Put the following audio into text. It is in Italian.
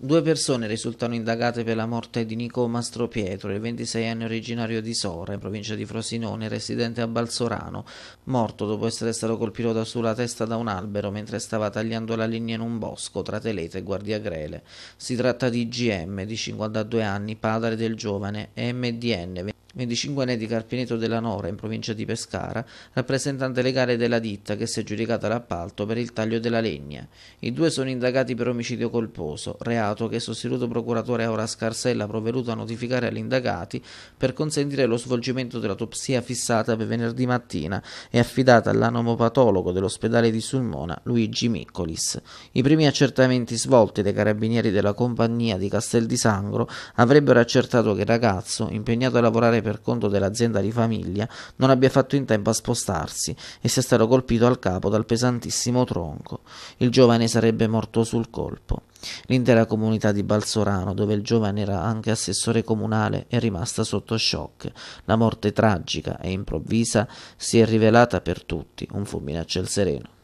Due persone risultano indagate per la morte di Nico Mastropietro, il 26 anni originario di Sora, in provincia di Frosinone, residente a Balsorano, morto dopo essere stato colpito sulla testa da un albero mentre stava tagliando la linea in un bosco tra Telete e Guardiagrele. Si tratta di GM, di 52 anni, padre del giovane, e MDN, 25 anni di Carpineto della Nora, in provincia di Pescara, rappresentante legale della ditta che si è giudicata l'appalto per il taglio della legna. I due sono indagati per omicidio colposo, reato che il sostituto procuratore Aura Scarsella ha provveduto a notificare agli indagati per consentire lo svolgimento dell'autopsia fissata per venerdì mattina e affidata all'anomopatologo dell'ospedale di Sulmona, Luigi Miccolis. I primi accertamenti svolti dai carabinieri della compagnia di Castel di Sangro avrebbero accertato che il ragazzo, impegnato a lavorare per per conto dell'azienda di famiglia, non abbia fatto in tempo a spostarsi e sia stato colpito al capo dal pesantissimo tronco. Il giovane sarebbe morto sul colpo. L'intera comunità di Balsorano, dove il giovane era anche assessore comunale, è rimasta sotto shock. La morte tragica e improvvisa si è rivelata per tutti un fulmine a ciel sereno.